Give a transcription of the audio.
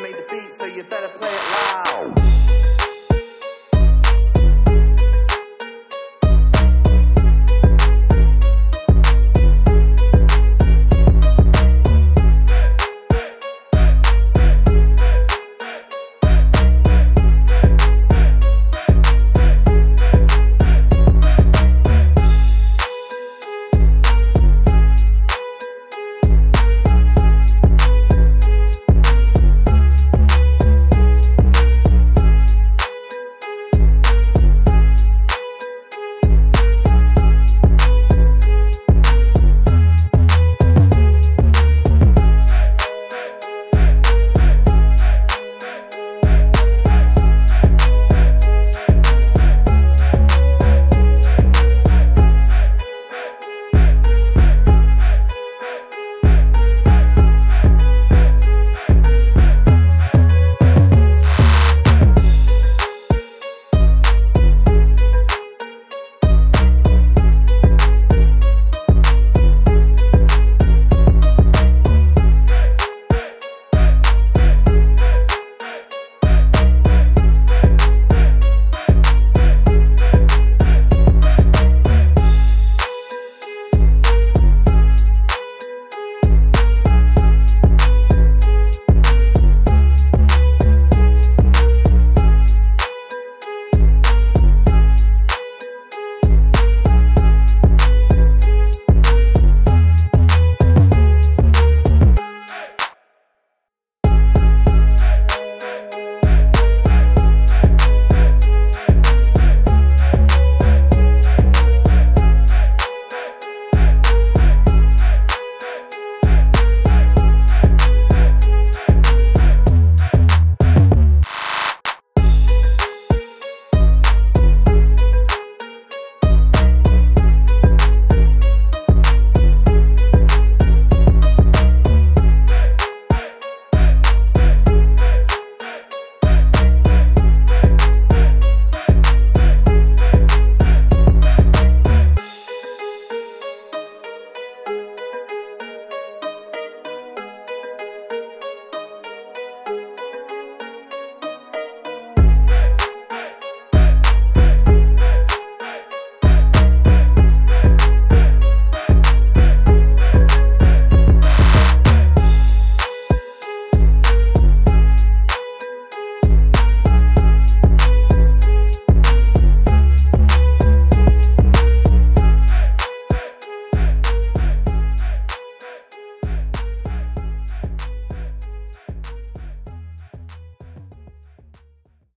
made the beat, so you better play it loud.